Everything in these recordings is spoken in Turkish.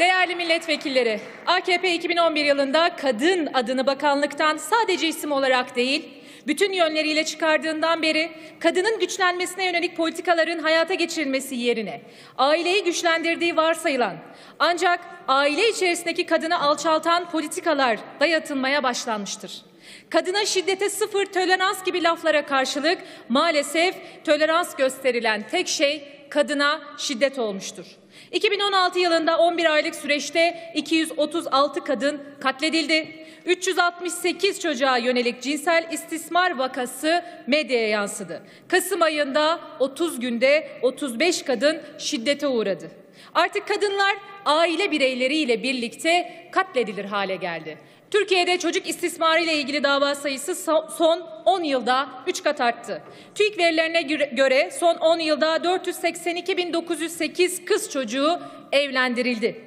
Değerli milletvekilleri, AKP 2011 yılında kadın adını bakanlıktan sadece isim olarak değil, bütün yönleriyle çıkardığından beri kadının güçlenmesine yönelik politikaların hayata geçirilmesi yerine aileyi güçlendirdiği varsayılan ancak aile içerisindeki kadını alçaltan politikalar dayatılmaya başlanmıştır. Kadına şiddete sıfır tolerans gibi laflara karşılık maalesef tolerans gösterilen tek şey kadına şiddet olmuştur. 2016 yılında 11 aylık süreçte 236 kadın katledildi. 368 çocuğa yönelik cinsel istismar vakası medyaya yansıdı. Kasım ayında 30 günde 35 kadın şiddete uğradı. Artık kadınlar aile bireyleriyle birlikte katledilir hale geldi. Türkiye'de çocuk istismarı ile ilgili dava sayısı son 10 yılda 3 kat arttı. TÜİK verilerine göre son 10 yılda 482.908 kız çocuğu evlendirildi.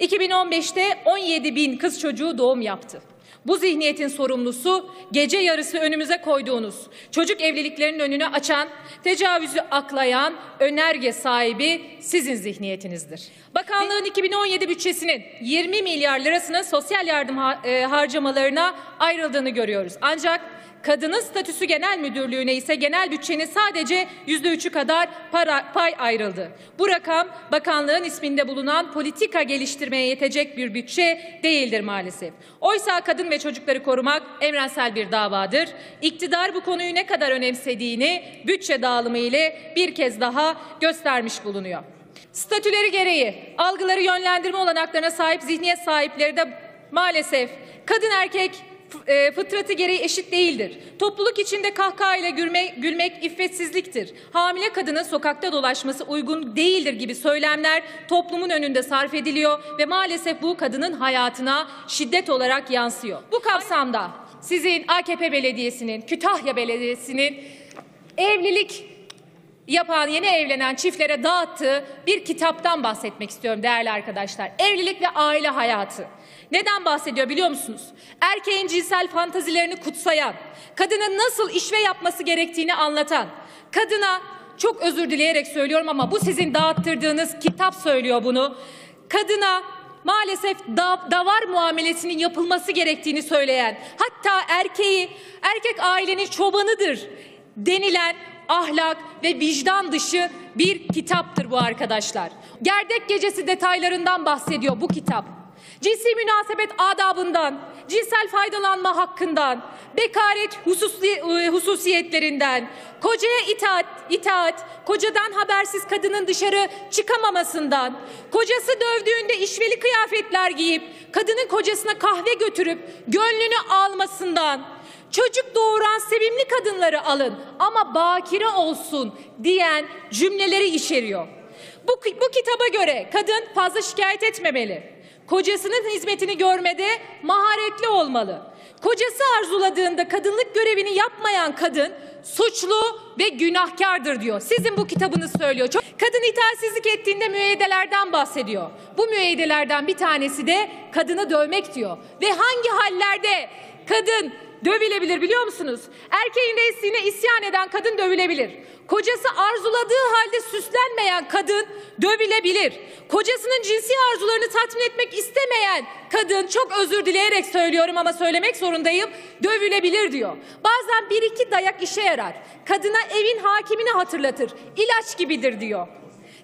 2015'te 17 bin kız çocuğu doğum yaptı. Bu zihniyetin sorumlusu gece yarısı önümüze koyduğunuz, çocuk evliliklerinin önünü açan, tecavüzü aklayan önerge sahibi sizin zihniyetinizdir. Bakanlığın 2017 bütçesinin 20 milyar lirasının sosyal yardım e, harcamalarına ayrıldığını görüyoruz. Ancak Kadının Statüsü Genel Müdürlüğü'ne ise genel bütçenin sadece yüzde üçü kadar para, pay ayrıldı. Bu rakam bakanlığın isminde bulunan politika geliştirmeye yetecek bir bütçe değildir maalesef. Oysa kadın ve çocukları korumak evrensel bir davadır. İktidar bu konuyu ne kadar önemsediğini bütçe dağılımı ile bir kez daha göstermiş bulunuyor. Statüleri gereği algıları yönlendirme olanaklarına sahip zihniyet sahipleri de maalesef kadın erkek fıtratı gereği eşit değildir. Topluluk içinde kahkahayla gülmek, gülmek iffetsizliktir. Hamile kadının sokakta dolaşması uygun değildir gibi söylemler toplumun önünde sarf ediliyor ve maalesef bu kadının hayatına şiddet olarak yansıyor. Bu kapsamda sizin AKP Belediyesi'nin, Kütahya Belediyesi'nin evlilik yapan yeni evlenen çiftlere dağıttığı bir kitaptan bahsetmek istiyorum değerli arkadaşlar. Evlilik ve aile hayatı. Neden bahsediyor biliyor musunuz? Erkeğin cinsel fantazilerini kutsayan, kadının nasıl işve yapması gerektiğini anlatan, kadına çok özür dileyerek söylüyorum ama bu sizin dağıttırdığınız kitap söylüyor bunu. Kadına maalesef da, davar muamelesinin yapılması gerektiğini söyleyen, hatta erkeği erkek ailenin çobanıdır denilen ahlak ve vicdan dışı bir kitaptır bu arkadaşlar. Gerdek Gecesi detaylarından bahsediyor bu kitap. Cinsi münasebet adabından, cinsel faydalanma hakkından, bekaret hususi, e, hususiyetlerinden, kocaya itaat, itaat, kocadan habersiz kadının dışarı çıkamamasından, kocası dövdüğünde işveli kıyafetler giyip kadının kocasına kahve götürüp gönlünü almasından, çocuk doğuran sevimli kadınları alın ama bakire olsun diyen cümleleri içeriyor. Bu, bu kitaba göre kadın fazla şikayet etmemeli. Kocasının hizmetini görmede maharetli olmalı. Kocası arzuladığında kadınlık görevini yapmayan kadın suçlu ve günahkardır diyor. Sizin bu kitabınız söylüyor. Çok... Kadın itaatsizlik ettiğinde müeyyidelerden bahsediyor. Bu müeyyidelerden bir tanesi de kadını dövmek diyor. Ve hangi hallerde kadın dövülebilir biliyor musunuz? Erkeğin reisliğine isyan eden kadın dövülebilir. Kocası arzuladığı halde süslenmeyen kadın dövülebilir. Kocasının cinsi arzularını tatmin etmek istemeyen kadın çok özür dileyerek söylüyorum ama söylemek zorundayım dövülebilir diyor. Bazen bir iki dayak işe yarar. Kadına evin hakimini hatırlatır. İlaç gibidir diyor.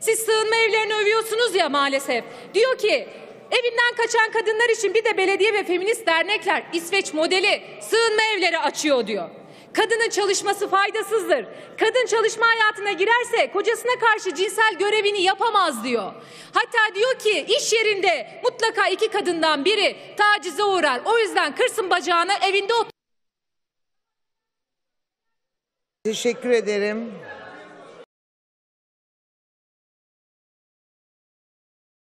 Siz sığınma evlerini övüyorsunuz ya maalesef. Diyor ki Evinden kaçan kadınlar için bir de belediye ve feminist dernekler İsveç modeli sığınma evleri açıyor diyor. Kadının çalışması faydasızdır. Kadın çalışma hayatına girerse kocasına karşı cinsel görevini yapamaz diyor. Hatta diyor ki iş yerinde mutlaka iki kadından biri tacize uğrar. O yüzden kırsın bacağını evinde otur. Teşekkür ederim.